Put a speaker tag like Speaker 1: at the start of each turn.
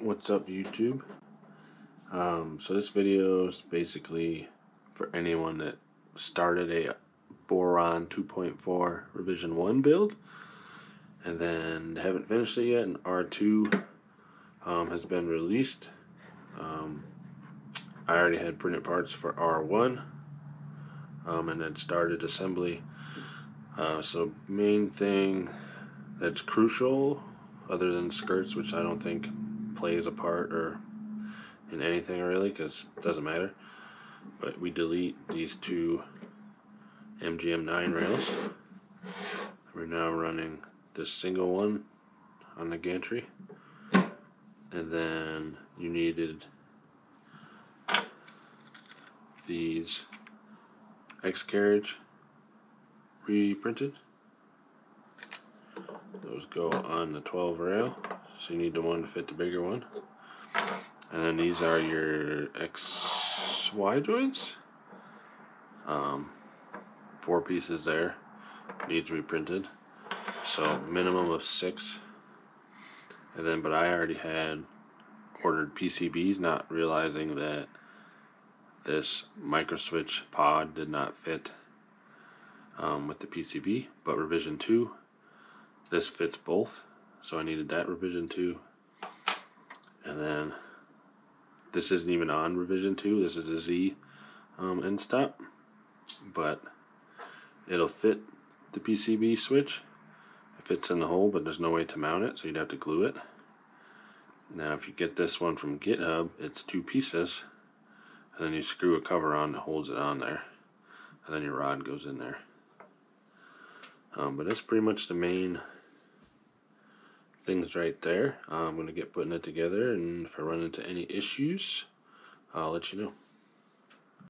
Speaker 1: What's up YouTube? Um, so this video is basically for anyone that started a Voron 2.4 revision 1 build and then haven't finished it yet and R2 um, has been released. Um, I already had printed parts for R1 um, and then started assembly. Uh, so main thing that's crucial other than skirts, which I don't think plays a part or in anything really because it doesn't matter. But we delete these two MGN9 rails. We're now running this single one on the gantry. And then you needed these X carriage reprinted. Those go on the 12 rail, so you need the one to fit the bigger one. And then these are your XY joints. Um, four pieces there, needs reprinted. So minimum of six. And then, but I already had ordered PCBs, not realizing that this micro switch pod did not fit um, with the PCB, but revision 2, this fits both, so I needed that revision 2. And then this isn't even on revision 2, this is a Z um, end stop, but it'll fit the PCB switch. It fits in the hole, but there's no way to mount it, so you'd have to glue it. Now, if you get this one from GitHub, it's two pieces, and then you screw a cover on that holds it on there, and then your rod goes in there. Um, but that's pretty much the main things right there. I'm going to get putting it together, and if I run into any issues, I'll let you know.